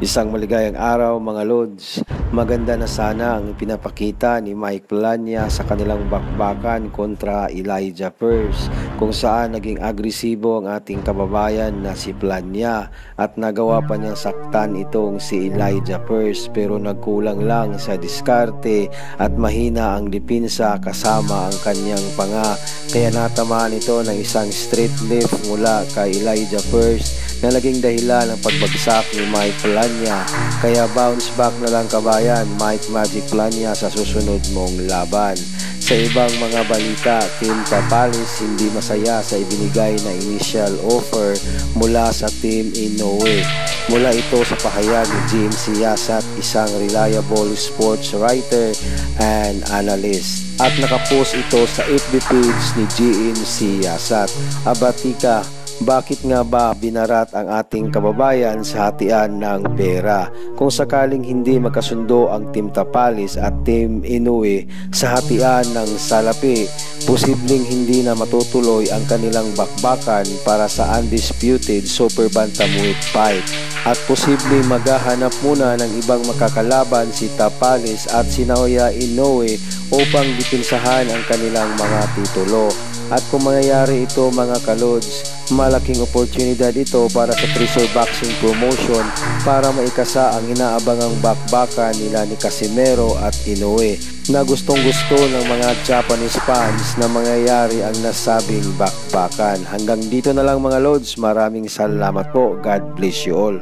Isang maligayang araw mga Lods. Maganda na sana ang pinapakita ni Mike Plania sa kanilang bakbakan kontra Elijah Purse kung saan naging agresibo ang ating kababayan na si Plania at nagawa pa niyang saktan itong si Elijah Purse pero nagkulang lang sa diskarte at mahina ang dipinsa kasama ang kanyang panga kaya natamaan ito ng isang straight left mula kay Elijah Purse na naging dahilan ng pagbagsak ni Mike Plania. Kaya bounce back na lang kabayan Mike Magic Plania sa susunod mong laban. Sa ibang mga balita, Team Tapalis hindi masaya sa ibinigay na initial offer mula sa Team Inoue. Mula ito sa pahayag ni Jim Siyasat, isang reliable sports writer and analyst. At nakapost ito sa FB page ni GM Siyasat. Abatika, bakit nga ba binarat ang ating kababayan sa hatian ng pera? Kung sakaling hindi magkasundo ang Team Tapalis at Team Inoue sa hatian ng salapi, posibleng hindi na matutuloy ang kanilang bakbakan para sa undisputed super bantamweight fight at posibleng maghahanap muna ng ibang makakalaban si Tapalis at si Naoya Inoue upang dipinsahan ang kanilang mga titulo. At kung mangyayari ito mga kalods, malaking oportunidad ito para sa Treasure Boxing Promotion para maikasa ang inaabangang bakbakan nila ni Casimero at Inoue na gustong gusto ng mga Japanese fans na mangyayari ang nasabing bakbakan. Hanggang dito na lang mga lods, maraming salamat po. God bless you all.